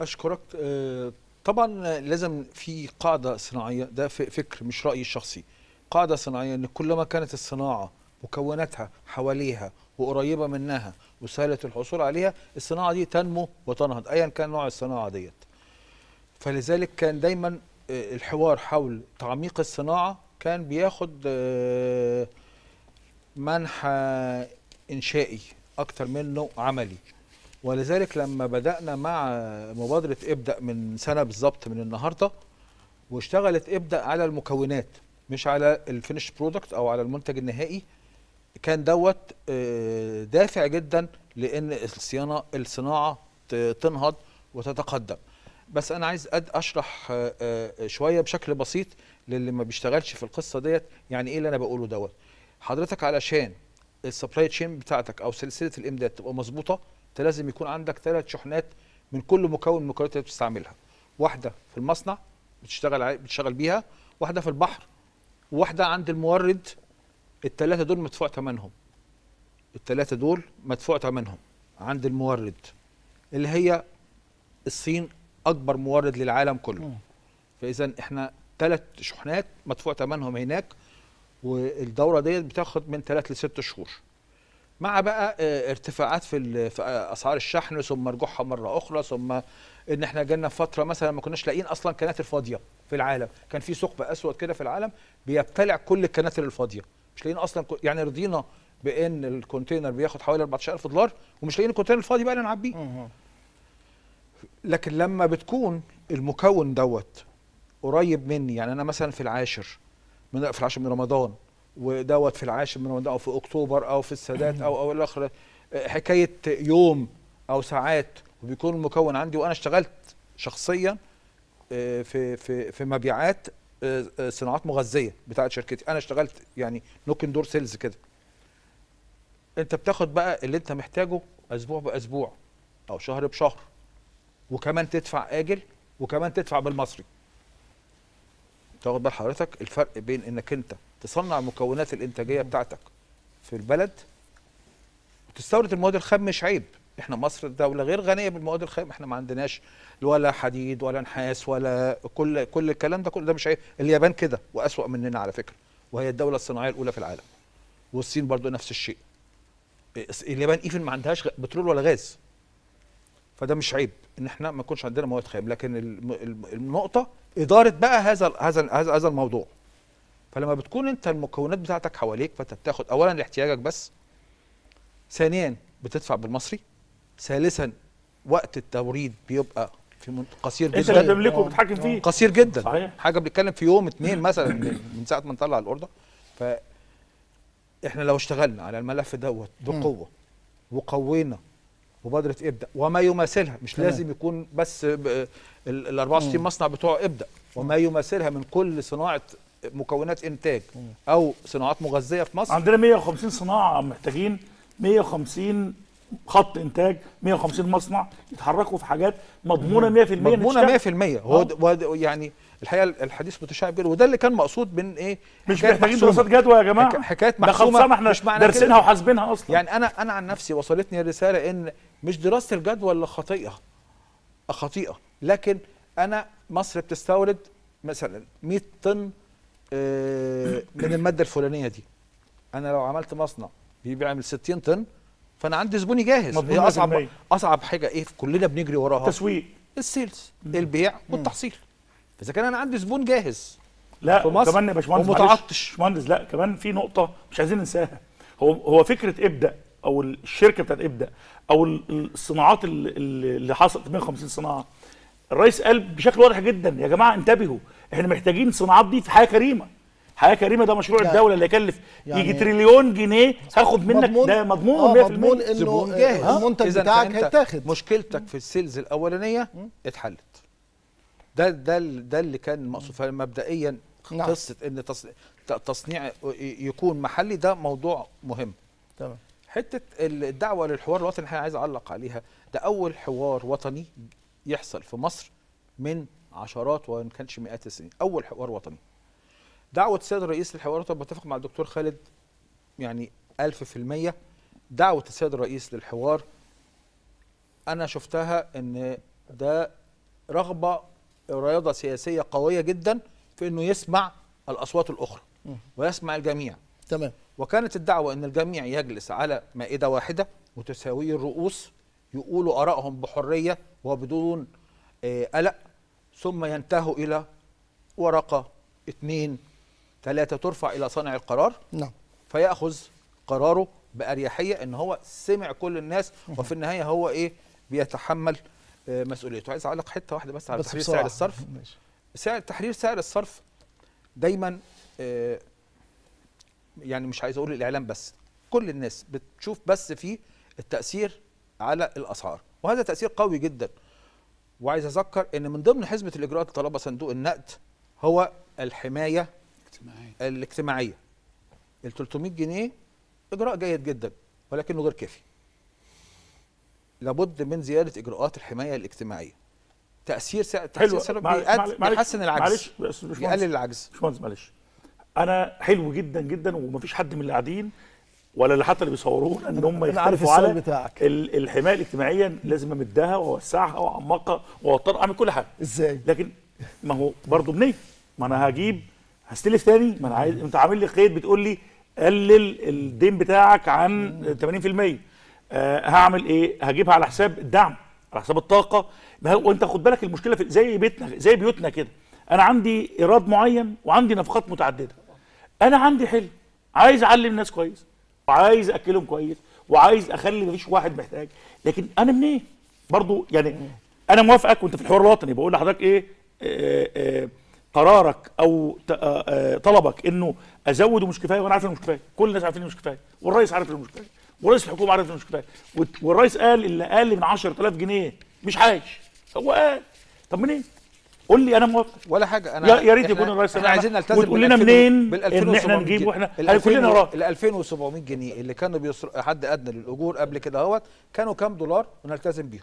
أشكرك. آه، طبعا لازم في قاعدة صناعية ده فكر مش رأيي الشخصي. قاعدة صناعية إن كلما كانت الصناعة مكوناتها حواليها وقريبة منها وسهلة الحصول عليها الصناعة دي تنمو وتنهض ايا كان نوع الصناعة ديت. فلذلك كان دايما آه، الحوار حول تعميق الصناعة كان بياخد آه، منحى إنشائي أكتر منه عملي. ولذلك لما بدأنا مع مبادرة إبدأ من سنة بالظبط من النهاردة واشتغلت إبدأ على المكونات مش على ال finished product أو على المنتج النهائي. كان دوت آه، دافع جدا لإن الصيانة الصناعة ت- تنهض وتتقدم. بس أنا عايز أشرح آه، آه، شوية بشكل بسيط للي ما بيشتغلش في القصة ديت يعني إيه اللي أنا بقوله دوت. حضرتك علشان ال supply chain بتاعتك أو سلسلة الإمداد تبقى مظبوطة انت لازم يكون عندك ثلاث شحنات من كل مكون من المكونات اللي بتستعملها. واحدة في المصنع بتشتغل بتشتغل بيها واحدة في البحر وواحده عند المورد الثلاثه دول مدفوع ثمنهم الثلاثه دول مدفوع ثمنهم عند المورد اللي هي الصين أكبر مورد للعالم كله. فإذا إحنا ثلاث شحنات مدفوع ثمنهم هناك والدورة ديت بتاخد من ثلاث لست شهور. مع بقى آه، ارتفاعات في آه، أسعار الشحن ثم رجوعها مرة أخرى ثم إن إحنا جالنا فترة مثلا ما كناش لاقيين أصلا كناتر فاضية في العالم. كان في ثقب أسود كده في العالم بيبتلع كل الكناتر الفاضيه مش لاقيين أصلا يعني رضينا بإن ال container بياخد حوالي 14000 دولار ومش لاقيين ال container الفاضي بقى اللي نعبيه. لكن لما بتكون المكون دوت قريب مني يعني أنا مثلا في العاشر من في العاشر من رمضان ودوت في العاشر من رمضان أو في أكتوبر أو في السادات أو أو الأخر حكاية يوم أو ساعات وبيكون المكون عندي. وأنا اشتغلت شخصيا آه، في في في مبيعات آه، آه، صناعات مغذية بتاعت شركتي. أنا اشتغلت يعني نوكن دور سيلز كده. أنت بتاخد بقى اللي أنت محتاجه أسبوع بأسبوع أو شهر بشهر وكمان تدفع آجل وكمان تدفع بالمصري. تاخد بال حضرتك الفرق بين إنك أنت تصنع المكونات الإنتاجية بتاعتك في البلد وتستورد المواد الخام مش عيب. إحنا مصر دولة غير غنية بالمواد الخام. إحنا ما عندناش ولا حديد ولا نحاس ولا كل كل الكلام ده كل ده مش عيب. اليابان كده وأسوأ مننا على فكرة وهي الدولة الصناعية الأولى في العالم. والصين برضو نفس الشيء. اليابان ايفن ما عندهاش بترول ولا غاز. فده مش عيب إن إحنا ما يكونش عندنا مواد خام. لكن النقطة إدارة بقى هذا هذا هذا الموضوع. فلما بتكون انت المكونات بتاعتك حواليك فانت بتاخد اولا لاحتياجك بس ثانيا بتدفع بالمصري ثالثا وقت التوريد بيبقى في من- قصير انت اللي جدا بتملكه وبتحكم فيه. قصير جدا. صحيح. حاجة بنتكلم في يوم اتنين مثلا من ساعة ما نطلع الاوردر ف إحنا لو اشتغلنا على الملف دوت بقوة وقوينا مبادره ابدا وما يماثلها مش تمام. لازم يكون بس ب- ال ال 64 مصنع بتوع ابدا وما يماثلها من كل صناعة مكونات إنتاج أو صناعات مغذية في مصر. عندنا 150 صناعة محتاجين 150 خط إنتاج 150 مصنع يتحركوا في حاجات مضمونة 100% مضمونة نشتغل. 100% هو آه. يعني الحقيقة الحديث متشعب جدا. وده اللي كان مقصود من إيه؟ مش محتاجين. دراسات جدوى يا جماعة. حك- حكاية ده محسومة. إحنا مش معنى دارسينها وحاسبينها أصلا. يعني أنا أنا عن نفسي وصلتني الرسالة إن مش دراسة الجدوى اللي خطيئة. خطيئة. لكن أنا مصر بتستورد مثلا 100 طن من المادة الفلانية دي. أنا لو عملت مصنع بيعمل 60 طن فأنا عندي زبوني جاهز. هي أصعب 100%. أصعب حاجة إيه؟ كلنا بنجري وراها. تسويق. ال sales البيع والتحصيل. إذا كان أنا عندي زبون جاهز لا في مصر كمان يا باشمهندس ومتعطش. باشمهندس لا كمان في نقطة مش عايزين ننساها. هو هو فكرة ابدا أو الشركة بتاعت ابدا أو ال- الصناعات اللي, اللي حصلت 150 صناعة الرئيس قال بشكل واضح جدا يا جماعة انتبهوا إحنا محتاجين الصناعات دي في حياة كريمة. حياة كريمة ده مشروع يعني- الدولة اللي يكلف يعني- يجي تريليون جنيه هاخد منك ده مضمون آه 100% مضمون إنه آه، المنتج بتاعك هيتاخد. مشكلتك في السيلز الأولانية اتحلت. ده ده ده اللي كان مقصود. فمبدئيا نعم. قصة إن تصنيع يكون محلي ده موضوع مهم. تمام. حتة الدعوة للحوار الوطني أنا عايز أعلق عليها. ده أول حوار وطني يحصل في مصر من عشرات وإن كانش مئات السنين. أول حوار وطني. دعوة السيد الرئيس للحوار الوطني بتفق مع الدكتور خالد يعني ألف في المية. دعوة السيد الرئيس للحوار أنا شفتها إن ده رغبة رياضة سياسية قوية جدا في إنه يسمع الأصوات الأخرى ويسمع الجميع. تمام. وكانت الدعوة أن الجميع يجلس على مائدة واحدة متساوي الرؤوس يقولوا آرائهم بحرية وبدون آه، قلق. ثم ينتهوا إلى ورقة اثنين ثلاثة ترفع إلى صانع القرار. نعم. فيأخذ قراره بأريحية أن هو سمع كل الناس وفي النهاية هو إيه؟ بيتحمل آه، مسؤوليته. عايز أعلق حتة واحدة بس على بس تحرير بسرعة. سعر الصرف. ماشي. سعر تحرير سعر الصرف دايما آه، يعني مش عايز أقول الإعلام بس كل الناس بتشوف بس فيه التأثير على الأسعار. وهذا تأثير قوي جدا. وعايز أذكر إن من ضمن حزمه الإجراءات اللي طلبها صندوق النقد هو الحماية اجتماعي الاجتماعية. ال 300 جنيه إجراء جيد جدا ولكنه غير كافي. لابد من زيادة إجراءات الحماية الاجتماعية. تأثير سعر تأثير معلش- بيحسن العجز. معلش بس مش بيقلل العجز. باشمهندس معلش. أنا حلو جدا جدا ومفيش حد من اللي قاعدين ولا اللي حتى اللي بيصورونا إن هم عارف يختلفوا السؤال على بتاعك. ال- الحماية الاجتماعية لازم أمدها وأوسعها وأعمقها واوطر أعمل كل حاجة. إزاي؟ لكن ما هو برضه بنيه ما أنا هجيب هستلف تاني؟ ما أنا عايز أنت عامل لي قيد بتقول لي قلل الدين بتاعك عن 80% آه هعمل إيه؟ هجيبها على حساب الدعم على حساب الطاقة. ما هو وانت خد بالك المشكلة في زي بيتنا زي بيوتنا كده. أنا عندي إيراد معين وعندي نفقات متعددة. أنا عندي حلم عايز أعلم الناس كويس. وعايز أكلهم كويس وعايز أخلي مفيش واحد محتاج. لكن أنا منين؟ برضو يعني أنا موافقك وأنت في الحوار الوطني. بقول لحضرتك إيه؟ آه، آه، قرارك أو آه، طلبك إنه أزود ومش كفاية وأنا عارف إنه مش كفاية. كل الناس عارفين مش كفاية. والرئيس عارف إنه مش كفاية. ورئيس الحكومة عارف إنه مش كفاية. والرئيس قال اللي أقل من 10000 جنيه مش عايش. هو قال. طب منين؟ قول لي أنا موافق. ولا حاجة أنا يا- ريت يكون الرئيس إحنا عايزين نلتزم وتقول لنا 2000 منين إحنا 2700 نجيب؟ هل كلنا 2000 وراه؟ ال 2700 جنيه اللي كانوا بيصر حد أدنى للأجور قبل كده أهوت كانوا كام دولار ونلتزم بيهم.